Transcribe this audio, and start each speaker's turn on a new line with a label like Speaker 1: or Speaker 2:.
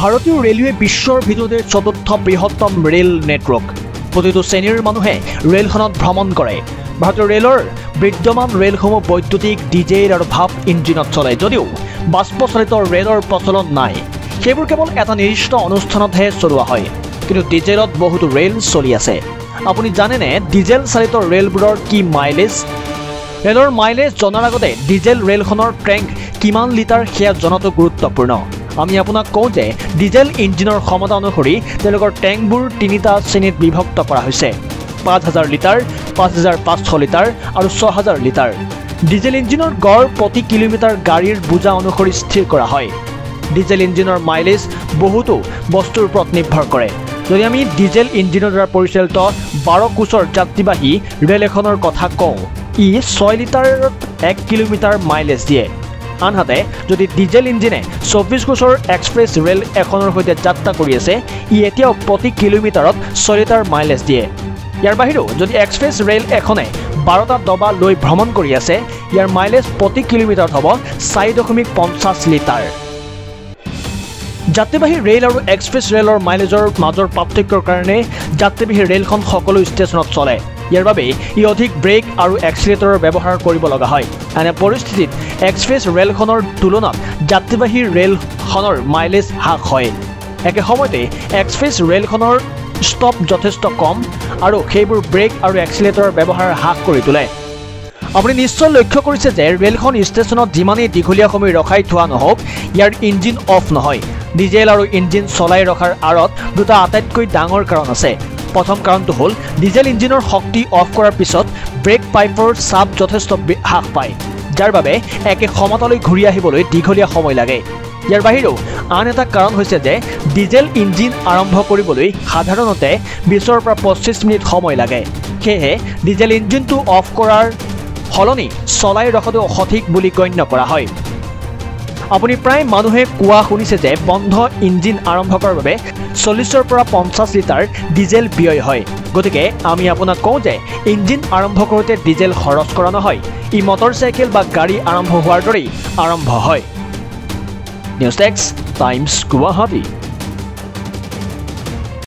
Speaker 1: ভাৰতীয় ৰেলৱে বিশ্বৰ ভিতৰতে চতুৰ্থ বৃহত্তম ৰেল নেটৱৰ্ক। প্ৰতিটো শ্ৰেণীৰ মানুহে ৰেলখনত ভ্ৰমণ কৰে। ভাৰতীয় ৰেলৰ বিদ্যমান ৰেলসমূহ বৈদ্যুতিক ডিজেল আৰু ভাপ ইঞ্জিনত চলে যদিও বাষ্পচালিত ৰেলৰ প্ৰচলন নাই। সেইবোৰ কেৱল এটা নিৰ্দিষ্ট অনুষ্ঠানতহে চলোৱা হয়। কিন্তু ডিজেলত বহুতো ৰেল চলি আছে। আপুনি জানেনে ডিজেল চালিত ৰেলবোৰৰ কি মাইলেজ? ৰেলৰ মাইলেজ জনাৰ আগতে ডিজেল ৰেলখনৰ ট্ৰেংক কিমান লিটাৰ সেয়া জনাটো গুৰুত্বপূৰ্ণ। আমি আপোনাক কওঁ যে ডিজেল ইঞ্জিনৰ ক্ষমতা অনুসৰি তেওঁলোকৰ টেংকবোৰ তিনিটা শ্ৰেণীত বিভক্ত কৰা হৈছে। পাঁচ হাজাৰ লিটাৰ পাঁচ হাজাৰ পাঁচশ লিটাৰ আৰু ছয় হাজাৰ লিটাৰ। ডিজেল ইঞ্জিনৰ গড় প্ৰতি কিলোমিটাৰ গাড়ীৰ বোজা অনুসৰি স্থিৰ কৰা হয়। ডিজেল ইঞ্জিনৰ মাইলেজ বহুতো বস্তুৰ ওপৰত নিৰ্ভৰ কৰে। যদি আমি ডিজেল ইঞ্জিনৰ দ্বাৰা পৰিচালিত বাৰ কোচৰ যাত্ৰীবাহী ৰেল এখনৰ কথা কওঁ ই ছয় লিটাৰত এক কিলোমিটাৰ মাইলেজ দিয়ে। আনহাতে যদি ডিজেল ইঞ্জিনে চৌব্বিছ কোচৰ এক্সপ্ৰেছ ৰেল এখনৰ সৈতে যাত্ৰা কৰি আছে ই এতিয়াও প্ৰতি কিলোমিটাৰত ছয় লিটাৰ মাইলেজ দিয়ে। ইয়াৰ বাহিৰেও যদি এক্সপ্ৰেছ ৰেল এখনে বাৰটা ডবা লৈ ভ্ৰমণ কৰি আছে ইয়াৰ মাইলেজ প্ৰতি কিলোমিটাৰত হ'ব চাৰি দশমিক পঞ্চাছ লিটাৰ। যাত্ৰীবাহী ৰেল আৰু এক্সপ্ৰেছ ৰেলৰ মাইলেজৰ মাজৰ পাৰ্থক্যৰ কাৰণে যাত্ৰীবাহী ৰেলখন সকলো ষ্টেচনত চলে। ইয়াৰ বাবে ই অধিক ব্ৰেক আৰু এক্সিলেটৰৰ ব্যৱহাৰ কৰিব লগা হয়। এনে পৰিস্থিতিত এক্সপ্ৰেছ ৰেলখনৰ তুলনাত যাত্ৰীবাহী ৰেলখনৰ মাইলেজ হ্ৰাস হয়। একে সময়তে এক্সপ্ৰেছ ৰেলখনৰ ষ্টপ যথেষ্ট কম আৰু সেইবোৰ ব্ৰেক আৰু এক্সিলেটৰৰ ব্যৱহাৰ হ্ৰাস কৰি তোলে। আপুনি নিশ্চয় লক্ষ্য কৰিছে যে ৰেলখন ষ্টেচনত যিমানেই দীঘলীয়া সময় ৰখাই থোৱা নহওক ইয়াৰ ইঞ্জিন অফ নহয়। ডিজেল আৰু ইঞ্জিন চলাই ৰখাৰ আঁৰত দুটা আটাইতকৈ ডাঙৰ কাৰণ আছে। প্ৰথম কাৰণটো হ'ল ডিজেল ইঞ্জিনৰ শক্তি অফ কৰাৰ পিছত ব্ৰেক পাইপৰ চাপ যথেষ্ট হ্ৰাস পায়। যাৰ বাবে একে সমতালৈ ঘূৰি আহিবলৈ দীঘলীয়া সময় লাগে। ইয়াৰ বাহিৰেও আন এটা কাৰণ হৈছে যে ডিজেল ইঞ্জিন আৰম্ভ কৰিবলৈ সাধাৰণতে বিছৰ পৰা পঁচিছ মিনিট সময় লাগে। সেয়েহে ডিজেল ইঞ্জিনটো অফ কৰাৰ সলনি চলাই ৰখাটো সঠিক বুলি গণ্য কৰা হয়। আপুনি প্ৰায় মানুহে কোৱা শুনিছে যে বন্ধ ইঞ্জিন আৰম্ভ কৰাৰ বাবে চল্লিছৰ পৰা পঞ্চাছ লিটাৰ ডিজেল ব্যয় হয়। গতিকে আমি আপোনাক কওঁ যে ইঞ্জিন আৰম্ভ কৰোঁতে ডিজেল খৰচ কৰা নহয় ই মটৰ চাইকেল বা গাড়ী আৰম্ভ হোৱাৰ দৰেই আৰম্ভ হয়। News text times Guwahati.